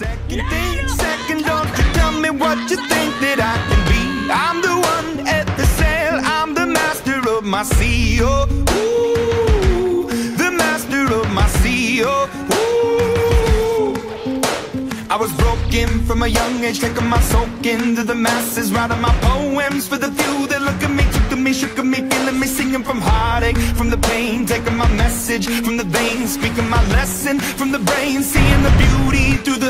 Second thing, second, don't you tell me what you think that I can be. I'm the one at the sail, I'm the master of my sea. Oh, ooh, the master of my sea. Oh, ooh. I was broken from a young age, taking my soak into the masses, writing my poems for the few that look at me, took to me, shook at me, me, message from the veins, speaking my lesson from the brain, seeing the beauty through the.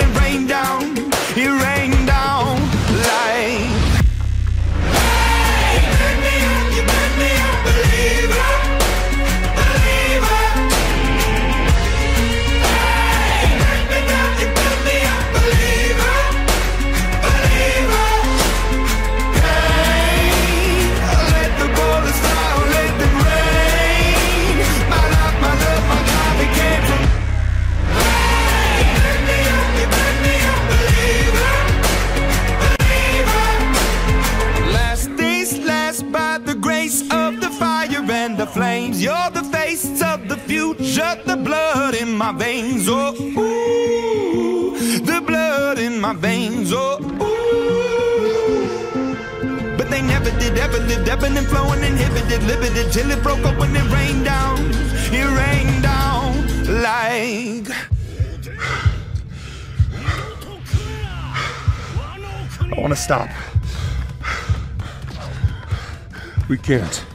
You're the face of the future, the blood in my veins. Oh, ooh, the blood in my veins. Oh, ooh. But they never did, ever lived, ebbing and flowing, inhibited, limited, till it broke up when it rained down. It rained down like. I want to stop. We can't.